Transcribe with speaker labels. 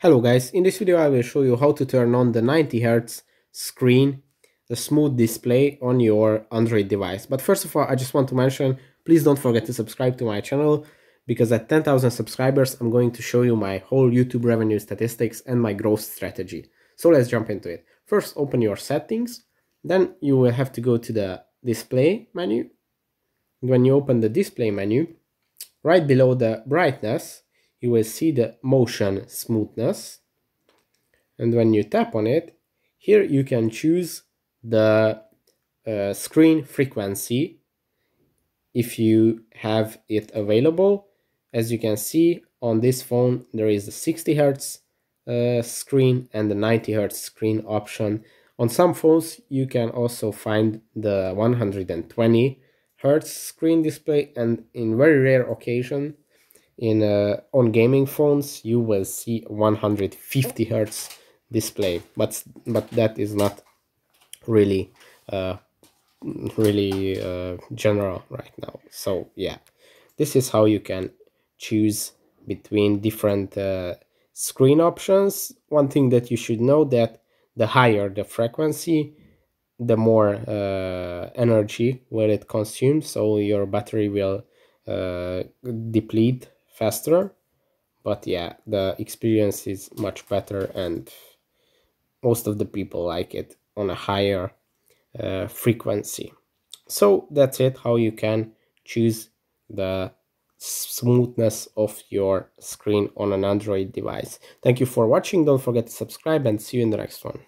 Speaker 1: Hello guys, in this video I will show you how to turn on the 90Hz screen, the smooth display on your Android device. But first of all, I just want to mention, please don't forget to subscribe to my channel because at 10,000 subscribers I'm going to show you my whole YouTube revenue statistics and my growth strategy. So let's jump into it. First open your settings, then you will have to go to the display menu. When you open the display menu, right below the brightness, you will see the motion smoothness. And when you tap on it here you can choose the uh, screen frequency if you have it available. As you can see on this phone there is a 60 hertz uh, screen and the 90 hertz screen option. On some phones you can also find the 120 hertz screen display and in very rare occasion in uh, on gaming phones you will see 150 hertz display but but that is not really uh, really uh, general right now. So yeah this is how you can choose between different uh, screen options. One thing that you should know that the higher the frequency the more uh, energy will it consume. So your battery will uh, deplete faster but yeah the experience is much better and most of the people like it on a higher uh, frequency. So that's it how you can choose the smoothness of your screen on an android device. Thank you for watching. Don't forget to subscribe and see you in the next one